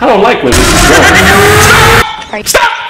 I don't like where this is going. Stop!